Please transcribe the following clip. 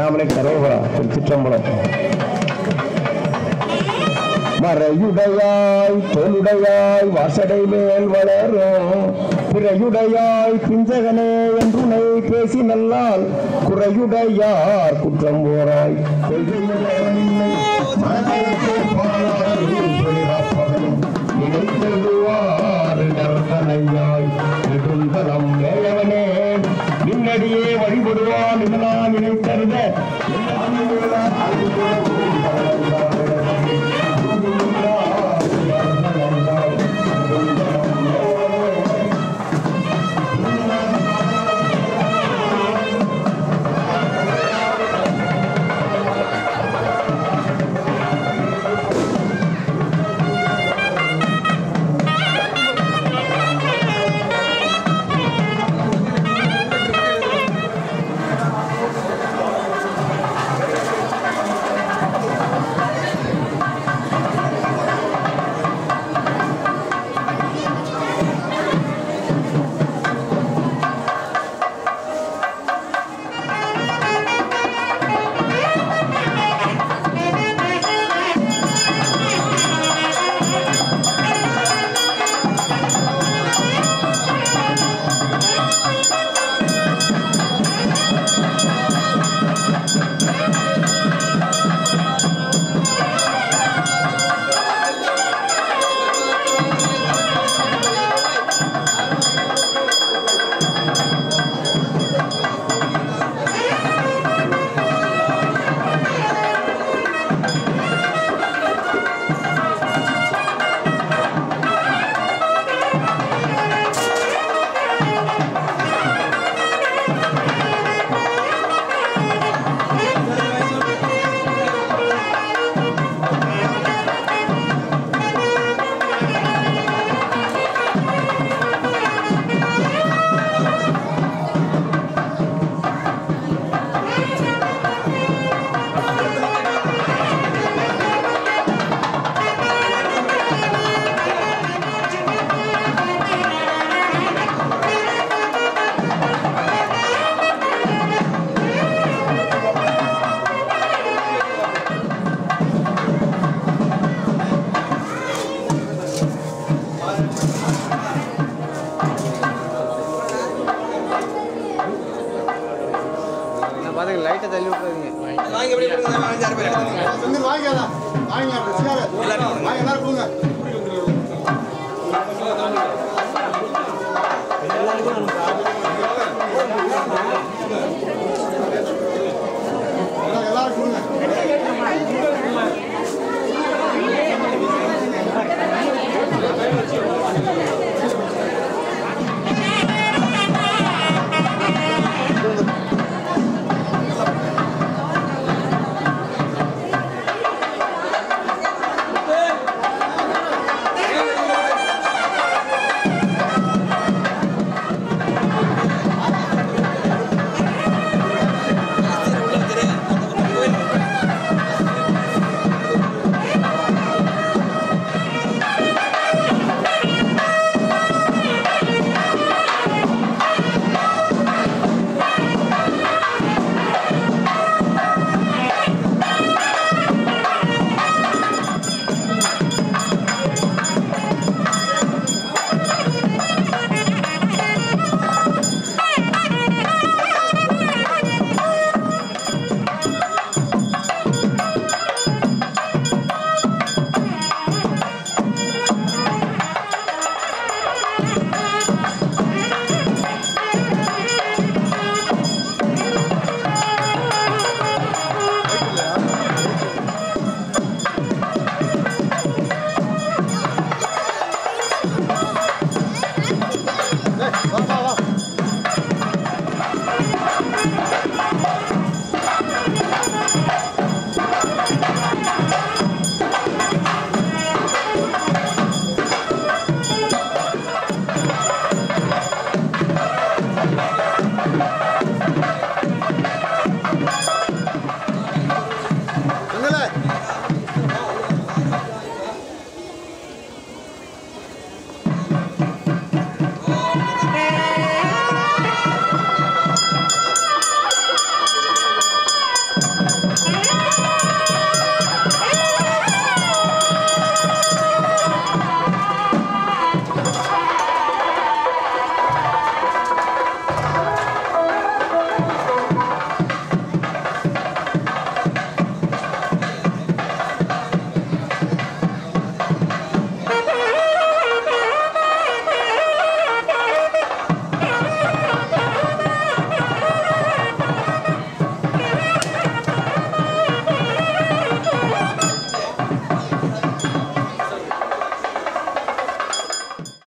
திருவண்ணாமலை கரோகரா திருச்சிற்றம்பலம் மறையுடையாய் தொழுடையாய் வாசடை மேல் வளரும் பிறையுடையாய் பிஞ்சகனே என்றுனை பேசி நல்லால். குறையுடையார் குற்றம் போராய். கொள்கையுடைய தள்ளி விட்டுறீங்க வாங்கி. எப்படி வாங்கிக்கலாம்